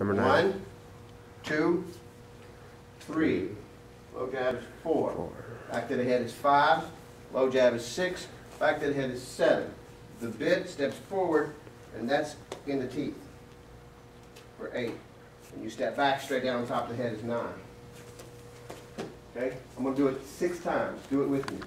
Number nine. One, two, three. Low jab is four. Four. Back to the head is five. Low jab is six. Back to the head is seven. The bit steps forward, and that's in the teeth for eight. And you step back, straight down on top of the head is nine. Okay? I'm gonna do it six times. Do it with me.